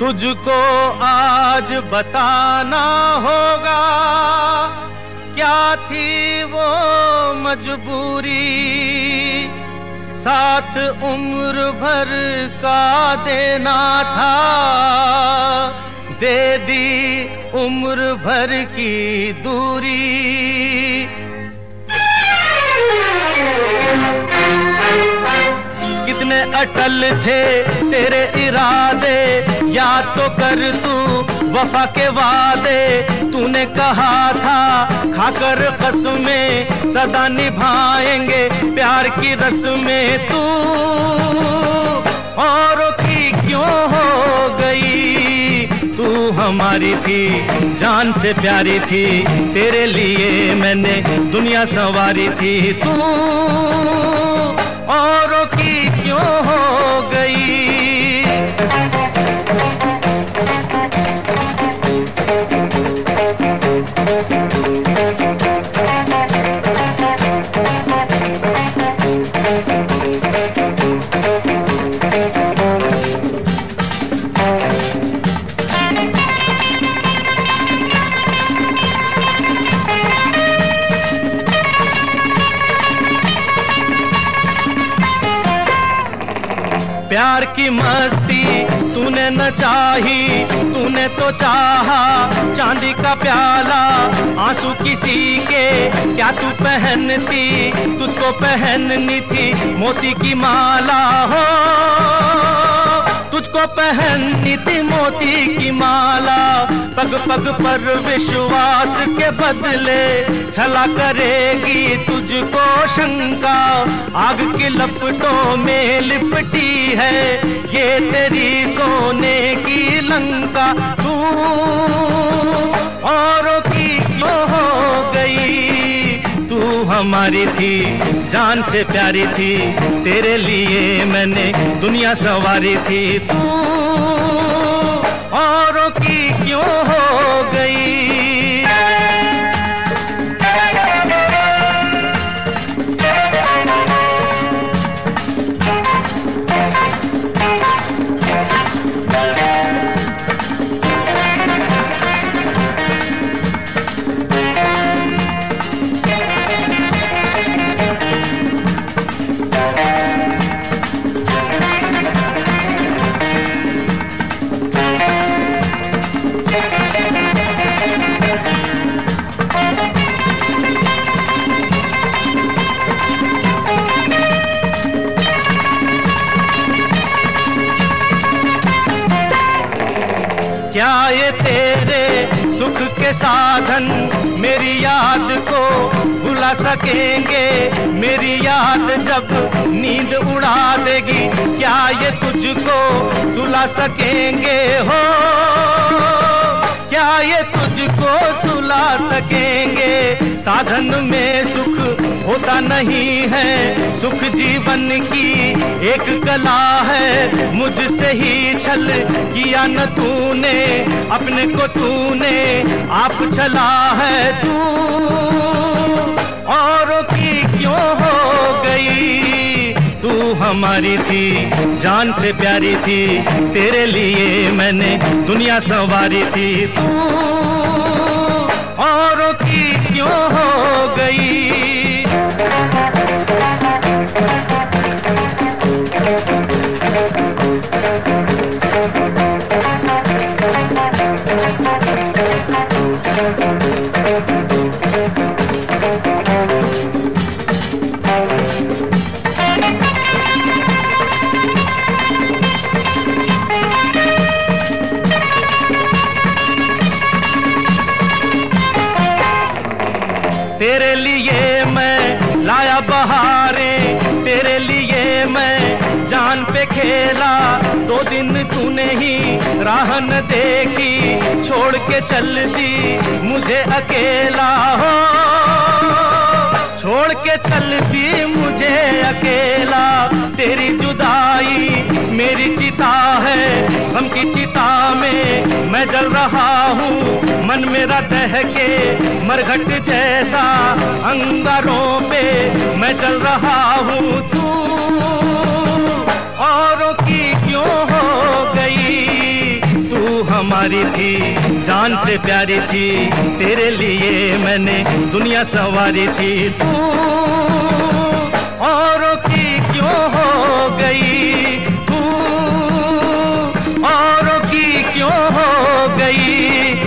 तुझको आज बताना होगा, क्या थी वो मजबूरी? साथ उम्र भर का देना था, दे दी उम्र भर की दूरी। कितने अटल थे तेरे इरादे याद तो कर तू वफा के वादे, तूने कहा था, खाकर कसमें सदा निभाएँगे, प्यार की रस्में तू। और की क्यों हो गई? तू हमारी थी, जान से प्यारी थी, तेरे लिए मैंने दुनिया संवारी थी। तू औरों की क्यों हो प्यार की मस्ती तूने न चाही, तूने तो चाहा। चांदी का प्याला, आँसू किसी के, क्या तू पहनती? तुझको पहननी थी मोती की माला, हो। तुझको पहननी थी मोती की माला। पग पग पर विश्वास के बदले छला करेगी तुझको शंका। आग की लपटों में लिपटी है, ये तेरी सोने की लंका। तू हमारी थी जान से प्यारी थी तेरे लिए मैंने दुनिया सवारी थी। तू औरों क्या ये तेरे सुख के साधन। मेरी याद को भुला सकेंगे। मेरी याद जब नींद उड़ा देगी, क्या ये तुझको सुला सकेंगे? हो, क्या ये तुझको सुला सकेंगे। साधन में सुख होता नहीं है। सुख जीवन की एक कला है। मुझसे ही छल किया न तूने, अपने को तूने, आप चला है तू। औरों की क्यों हो गई? तू हमारी थी, जान से प्यारी थी, तेरे लिए मैंने दुनिया संवारी थी। तू औरों की क्यों हो तेरे लिए मैं लाया बहारे, तेरे लिए मैं जान पे खेला। दो दिन तूने ही राहन देखी, छोड़ के चल दी मुझे अकेला। हो, छोड़ के चल दी मुझे अकेला। तेरी जुदाई मेरी चिता है, हम की चिता में मैं जल रहा हूँ। मन मेरा दहके मरघट जैसा अंगारों पे मैं चल रहा हूँ तू। औरों की क्यों हो गई? तू हमारी थी, जान से प्यारी थी, तेरे लिए मैंने दुनिया संवारी थी। तू औरों की क्यों हो गई? तू औरों की क्यों हो गई?